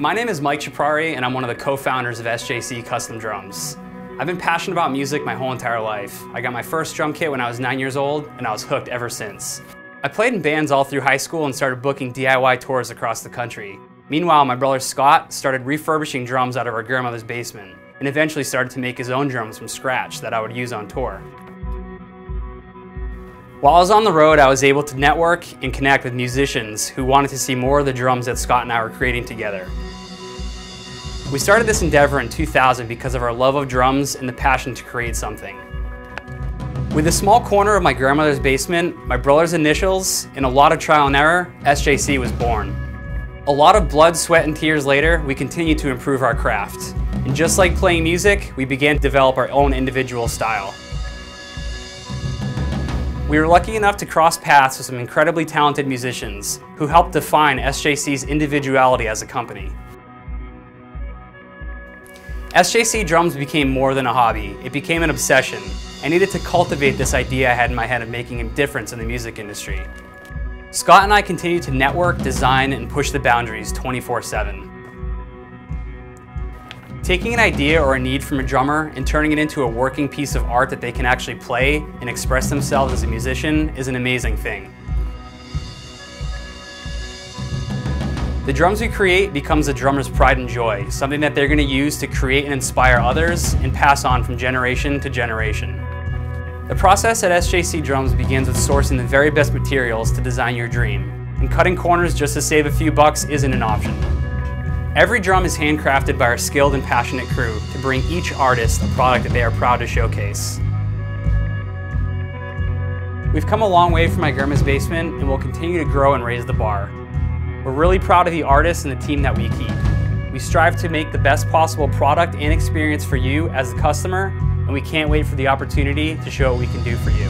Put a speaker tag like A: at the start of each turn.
A: My name is Mike Ciprari and I'm one of the co-founders of SJC Custom Drums. I've been passionate about music my whole entire life. I got my first drum kit when I was nine years old and I was hooked ever since. I played in bands all through high school and started booking DIY tours across the country. Meanwhile, my brother Scott started refurbishing drums out of our grandmother's basement and eventually started to make his own drums from scratch that I would use on tour. While I was on the road, I was able to network and connect with musicians who wanted to see more of the drums that Scott and I were creating together. We started this endeavor in 2000 because of our love of drums and the passion to create something. With a small corner of my grandmother's basement, my brother's initials, and a lot of trial and error, SJC was born. A lot of blood, sweat, and tears later, we continued to improve our craft. And just like playing music, we began to develop our own individual style. We were lucky enough to cross paths with some incredibly talented musicians who helped define SJC's individuality as a company. SJC drums became more than a hobby, it became an obsession. I needed to cultivate this idea I had in my head of making a difference in the music industry. Scott and I continued to network, design, and push the boundaries 24-7. Taking an idea or a need from a drummer and turning it into a working piece of art that they can actually play and express themselves as a musician is an amazing thing. The drums we create becomes a drummer's pride and joy, something that they're going to use to create and inspire others and pass on from generation to generation. The process at SJC Drums begins with sourcing the very best materials to design your dream, and cutting corners just to save a few bucks isn't an option. Every drum is handcrafted by our skilled and passionate crew to bring each artist a product that they are proud to showcase. We've come a long way from my grandma's basement and will continue to grow and raise the bar. We're really proud of the artists and the team that we keep. We strive to make the best possible product and experience for you as the customer, and we can't wait for the opportunity to show what we can do for you.